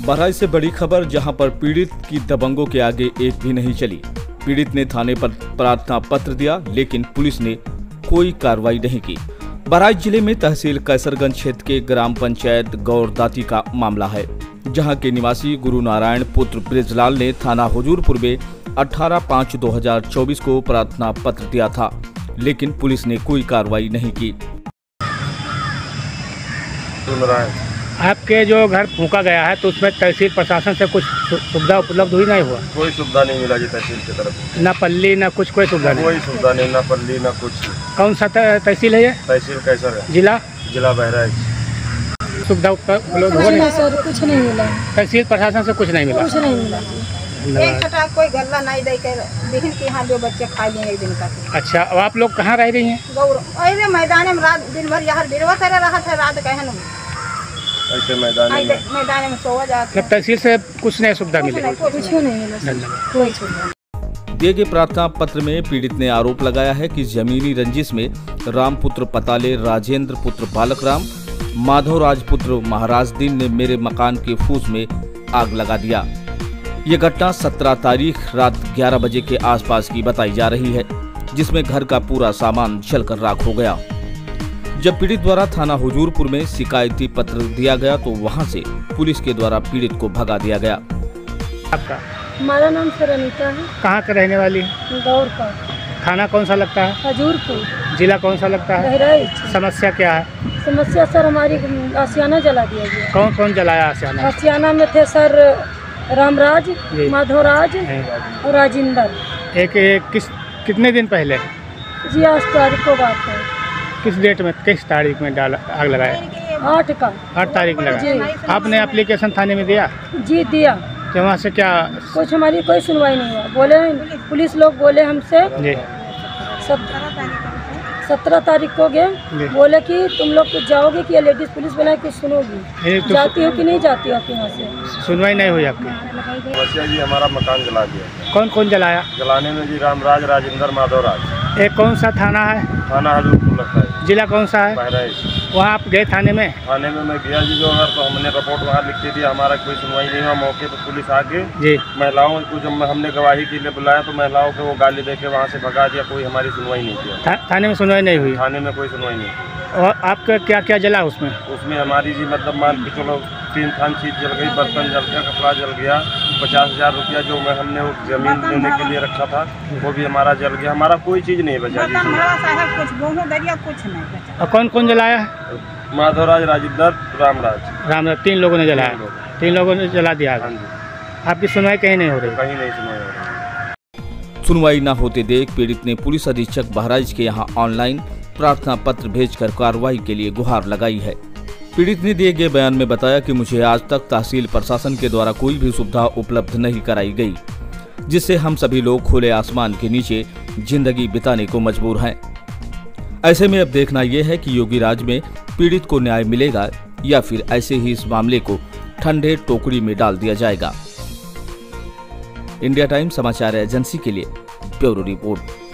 बहराइच से बड़ी खबर, जहाँ पर पीड़ित की दबंगों के आगे एक भी नहीं चली। पीड़ित ने थाने पर प्रार्थना पत्र दिया, लेकिन पुलिस ने कोई कार्रवाई नहीं की। बहराइच ज़िले में तहसील कैसरगंज क्षेत्र के ग्राम पंचायत गौरदाती का मामला है, जहाँ के निवासी गुरु नारायण पुत्र ब्रिजलाल ने थाना हुजूरपुर में 18 पाँच 2024 को प्रार्थना पत्र दिया था, लेकिन पुलिस ने कोई कार्रवाई नहीं की। आपके जो घर फूका गया है तो उसमें तहसील प्रशासन से कुछ सुविधा उपलब्ध हुई नहीं हुआ? कोई सुविधा नहीं मिला जी तहसील की तरफ़ न पल्ली न कुछ कोई सुविधा नहीं? कोई सुविधा नहीं ना पल्ली ना कुछ। कौन सा तहसील है ये? तहसील कैसा है। जिला? जिला बहराइच सुविधा उप- उपलब्ध हो कुछ नहीं? कुछ नहीं मिला। तहसील प्रशासन से कुछ नहीं मिला? कुछ नहीं मिला। एक। कोई गल्ला नहीं दे के बहन के यहाँ जो बच्चे खा लिए एक दिन का। अच्छा अब आप लोग कहाँ रह रही हैं? गौर अरे मैदान में रात दिन भर यहाँ बिरवा करे रहा था रात कहन ऐसे मैदान में मैदान में सोवा जाते मतलब तहसील से कुछ नहीं सुविधा मिली? कुछ कुछ नहीं मिला सर। धन्यवाद। कोई सुविधा दिए गए प्रार्थना पत्र में पीड़ित ने आरोप लगाया है कि जमीनी रंजिश में रामपुत्र पताले राजेंद्र पुत्र बालक राम माधव राजपुत्र महाराज दीन ने मेरे मकान के फूस में आग लगा दिया। ये घटना 17 तारीख रात 11 बजे के आसपास की बताई जा रही है जिसमें घर का पूरा सामान जलकर राख हो गया। जब पीड़ित द्वारा थाना हुजूरपुर में शिकायती पत्र दिया गया तो वहाँ से पुलिस के द्वारा पीड़ित को भगा दिया गया। आपका? हमारा नाम सर अनीता है। कहाँ के रहने वाली हैं? गौर का। थाना कौन सा लगता है? हजूरपुर। जिला कौन सा लगता है? समस्या क्या है? समस्या सर हमारी आसियाना जला दिया गया। कौन कौन जलाया आसियाना? आसियाना में थे सर रामराज। माधवराज और राजिंदर। एक, एक किस कितने दिन पहले? जी आज तारीख को बात है। किस डेट में किस तारीख में डाला आग लगाया? आठ का। आठ तारीख में लगाया आपने एप्लीकेशन थाने में दिया? जी दिया। कि वहाँ से क्या कुछ हमारी कोई सुनवाई नहीं हुआ। बोले पुलिस लोग बोले हमसे जी। सत्रह तारीख को। गए। बोले कि तुम लोग कुछ जाओगे कि ये लेडीज़ पुलिस बनाए कुछ सुनोगी? तो जाती हो कि नहीं जाती हो आप यहाँ से? सुनवाई नहीं हुई आपकी? जी हमारा मकान जला दिया। कौन कौन जलाया? जलाने में जी रामराज राजेंद्र माधव राज एक कौन सा थाना है? थाना हजूरपुर लगता है जिला कौन सा है? वहाँ आप गए थाने में? थाने में मैं गया जी जो अगर तो हमने रिपोर्ट वहाँ लिख के दिया हमारा कोई सुनवाई नहीं हुआ मौके पर पुलिस आ के जी। महिलाओं को जब हमने गवाही के लिए बुलाया तो महिलाओं को वो गाली दे के वहाँ से भगा दिया कोई हमारी सुनवाई नहीं किया था, थाने में सुनवाई नहीं हुई? थाने में कोई सुनवाई नहीं और आपका क्या क्या जला उसमें? उसमें हमारी जी मतलब मान के चलो तीन थान चीज़ जल गई बर्तन जल गया कपड़ा जल गया पचास हज़ार रुपया जो मैं हमने वो ज़मीन लेने के लिए रखा था वो भी हमारा जल गया। हमारा कोई चीज़ नहीं बचा जी बर्तन इसमें। भरवा साहब कुछ कुछ नहीं बचा। और कौन कौन जलाया माधवराज राजेंद्र रामराज। राम तीन लोगों ने जलाया। तीन लोगों ने। जला दिया हाँ आपकी सुनवाई कहीं नहीं हो रही? कहीं नहीं सुनवाई हो रही। सुनवाई न होते देख पीड़ित ने पुलिस अधीक्षक बहराइच के यहाँ ऑनलाइन प्रार्थना पत्र भेजकर कार्रवाई के लिए गुहार लगाई है। पीड़ित ने दिए गए बयान में बताया कि मुझे आज तक तहसील प्रशासन के द्वारा कोई भी सुविधा उपलब्ध नहीं कराई गई, जिससे हम सभी लोग खुले आसमान के नीचे ज़िंदगी बिताने को मजबूर हैं। ऐसे में अब देखना यह है कि योगी राज में पीड़ित को न्याय मिलेगा या फिर ऐसे ही इस मामले को ठंडे टोकरी में डाल दिया जाएगा। इंडिया टाइम समाचार एजेंसी के लिए ब्यूरो रिपोर्ट।